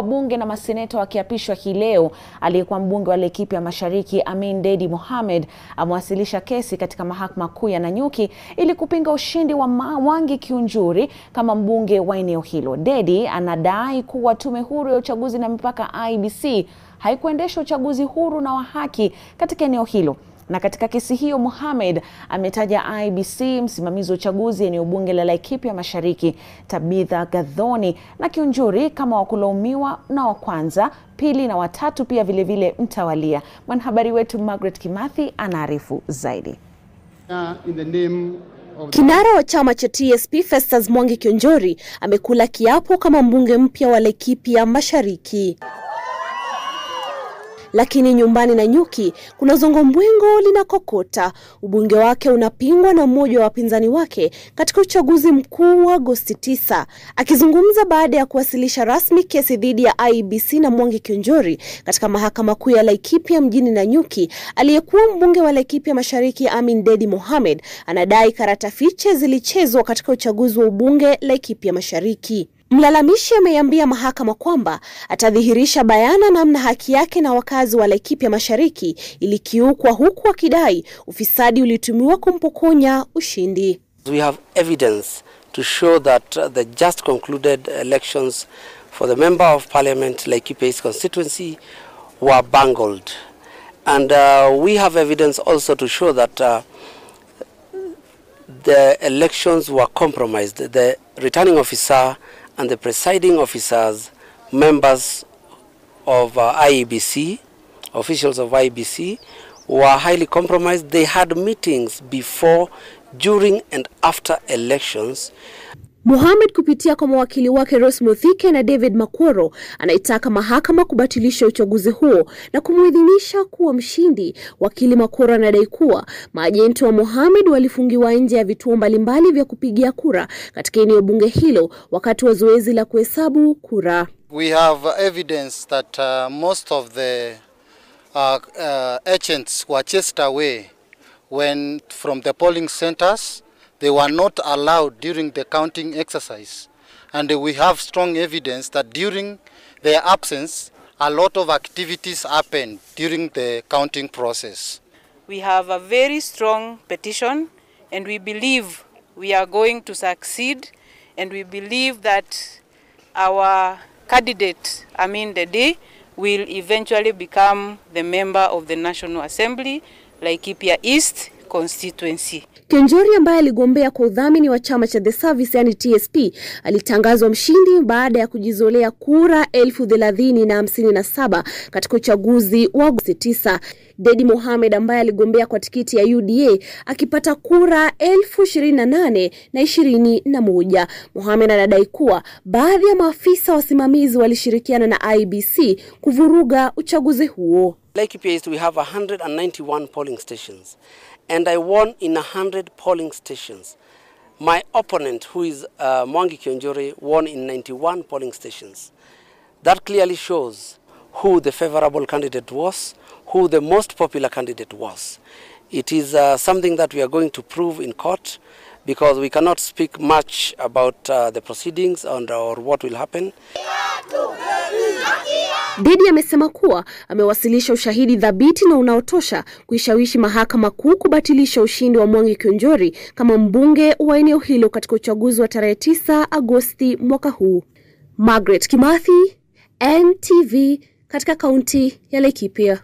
Wabunge na maseneta wakiapishwa hii leo, aliyekuwa mbunge wa Laikipia Mashariki Amin Dedi Mohamed amewasilisha kesi katika mahakama kuu ya Nanyuki ili kupinga ushindi wa Mwangi Kiunjuri kama mbunge wa eneo hilo. Dedi anadai kuwa tume huru ya uchaguzi na mipaka IEBC haikuendesha uchaguzi huru na wa haki katika eneo hilo na katika kesi hiyo Mohamed ametaja IEBC, msimamizi wa uchaguzi eneo bunge la Laikipia Mashariki Tabitha Gadhoni na Kiunjuri kama wakulaumiwa na wa kwanza, pili na watatu pia vilevile vile mtawalia. Mwanahabari wetu Margaret Kimathi anaarifu zaidi. in the name Kinara wa chama cha TSP Festus Mwangi Kionjori amekula kiapo kama mbunge mpya wa Laikipia Mashariki. Lakini nyumbani na nyuki kuna zongo mbwingo linakokota. Ubunge wake unapingwa na mmoja wa wapinzani wake katika uchaguzi mkuu wa Agosti 9. Akizungumza baada ya kuwasilisha rasmi kesi dhidi ya IEBC na Mwangi Kionjori katika mahakama kuu ya Laikipia mjini Nanyuki, aliyekuwa mbunge wa Laikipia Mashariki Amin Dedi Mohamed anadai karata fiche zilichezwa katika uchaguzi wa ubunge Laikipia Mashariki. Mlalamishi ameiambia mahakama kwamba atadhihirisha bayana namna haki yake na wakazi wa Laikipia Mashariki ilikiukwa, huku akidai ufisadi ulitumiwa kumpokonya ushindi. We have evidence to show that the just concluded elections for the member of parliament Laikipia East constituency were bungled. And uh, we have evidence also to show that uh, the elections were compromised. The returning officer and the presiding officers, members of uh, IEBC, officials of IEBC, were highly compromised. They had meetings before, during, and after elections. Mohamed kupitia kwa mawakili wake Rose Muthike na David Makworo anaitaka mahakama kubatilisha uchaguzi huo na kumuidhinisha kuwa mshindi. Wakili Makworo anadai kuwa maajenti wa Mohamed walifungiwa nje ya vituo mbalimbali vya kupigia kura katika eneo bunge hilo wakati wa zoezi la kuhesabu kura. We have evidence that uh, most of the uh, uh, agents were chased away when from the polling centers. They were not allowed during the counting exercise. And we have strong evidence that during their absence, a lot of activities happened during the counting process. We have a very strong petition and we believe we are going to succeed and we believe that our candidate, Amin Dede, will eventually become the member of the National Assembly, like ipia East constituency. Kenjori ambaye aligombea kwa udhamini wa chama cha The Service yani TSP alitangazwa mshindi baada ya kujizolea kura elfu thelathini na hamsini na saba katika uchaguzi wa Agosti tisa. Dedi Mohamed ambaye aligombea kwa tikiti ya UDA akipata kura elfu ishirini na nane na ishirini na moja. Mohamed anadai kuwa baadhi ya maafisa wasimamizi walishirikiana na IBC kuvuruga uchaguzi huo. Laikipia East, we have 191 polling stations, and I won in 100 polling stations. My opponent, who is uh, Mwangi Kionjori, won in 91 polling stations. That clearly shows who the favorable candidate was, who the most popular candidate was. It is uh, something that we are going to prove in court because we cannot speak much about uh, the proceedings and, or what will happen. Dedi amesema kuwa amewasilisha ushahidi thabiti na unaotosha kuishawishi mahakama kuu kubatilisha ushindi wa Mwangi Kionjori kama mbunge wa eneo hilo katika uchaguzi wa tarehe 9 Agosti mwaka huu. Margaret Kimathi, NTV katika kaunti ya Laikipia.